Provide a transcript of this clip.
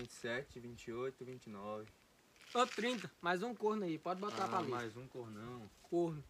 27, 28, 29. Ô, 30. Mais um corno aí. Pode botar Ah, pra ali. mais um cornão. Corno.